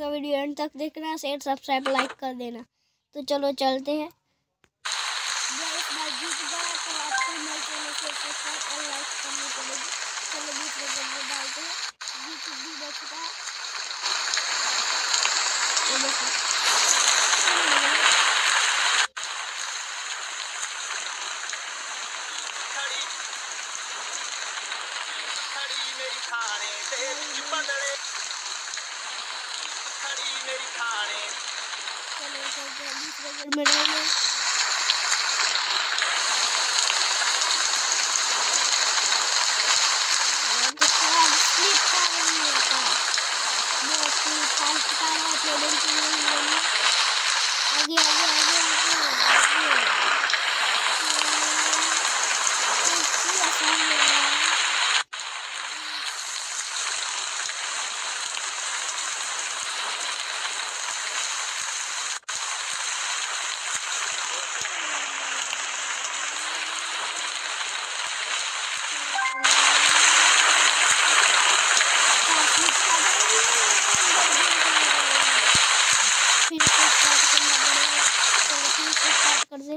पूरा video and तक देखना शेयर सब्सक्राइब लाइक कर देना। तो चलो चलते हैं। गाइस चलो हैं दूसरे घर में रहेंगे और देखो अब स्लिप कर रही है कार बहुत ही फास्ट कार है ट्रेडिंग की नहीं है आगे आगे आगे आगे आगे इतनी आसान हो रहा है फिर से स्टार्ट करना पड़ेगा चलो फिर से स्टार्ट कर दे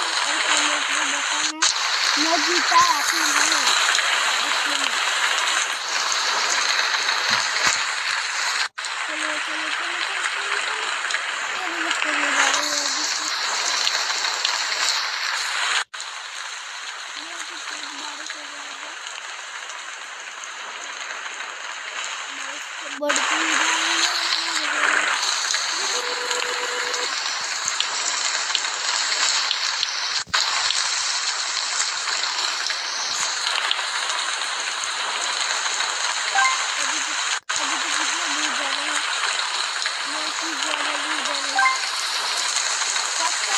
मैं जीता या नहीं चलो चलो चलो चलो चलो चलो ये लोग करने जा रहे हैं अभी से। ये अभी तेज बारिश हो जाएगा बारिश तो बढ़ती ही जा रही है अभी तो अभी तो कितना दूर जा रहे हैं बहुत ही ज़्यादा दूर जा रहे हैं पक्का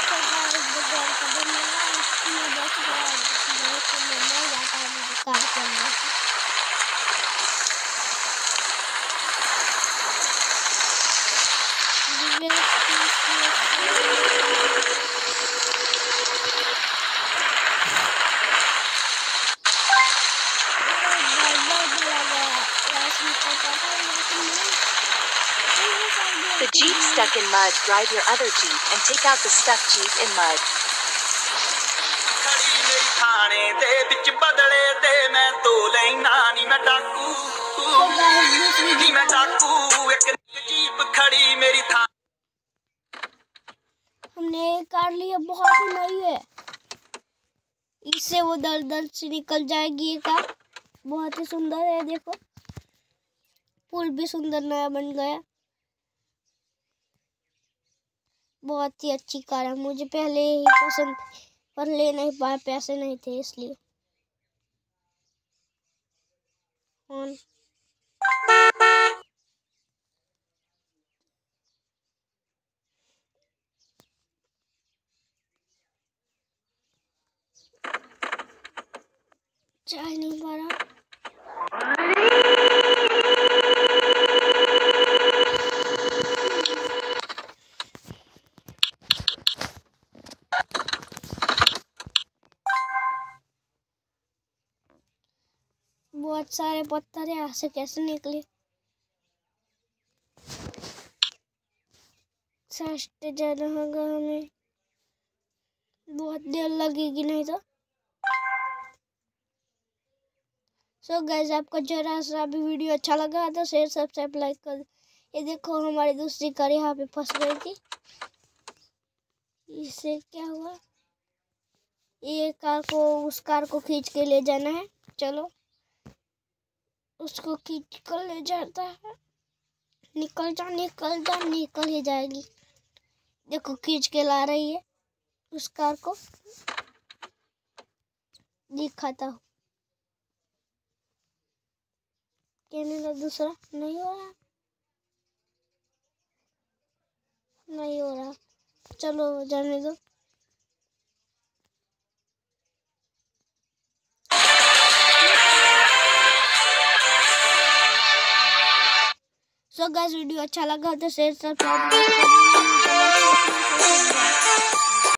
तो गाइस बगैर कदम लगा इसमें बच गया बहुत तो मैं नहीं जाता है मुझे कार के अंदर reverse The Jeep stuck in mud. Drive your other Jeep and take out the stuck Jeep in mud. हमने कर लिया बहुत ही नई है इससे वो दल दल से निकल जाएगी ये कार बहुत ही सुंदर है देखो पुल भी सुंदर नया बन गया बहुत ही अच्छी कार है। मुझे पहले ही पसंद पर ले नहीं पाए, पैसे नहीं थे इसलिए। ऑन चाय नहीं पा रहा। बहुत सारे पत्थर है, यहाँ से कैसे निकले? जाना होगा हमें। बहुत देर लगेगी नहीं तो। सो so गैस आपको जरा सा भी वीडियो अच्छा लगा तो शेयर सब्सक्राइब लाइक कर ये देखो हमारी दूसरी कार यहाँ पे फंस गई थी। इससे क्या हुआ? ये कार को, उस कार को खींच के ले जाना है। चलो। उसको खींच कर ले जाता है। निकल जा निकल जा, निकल ही जाएगी। देखो, खींच के ला रही है। उस कार को दिखाता हूँ। कैनेडा दूसरा नहीं हो रहा। नहीं हो रहा। चलो, जाने दो। सो गाइस वीडियो अच्छा लगा तो शेयर सब्सक्राइब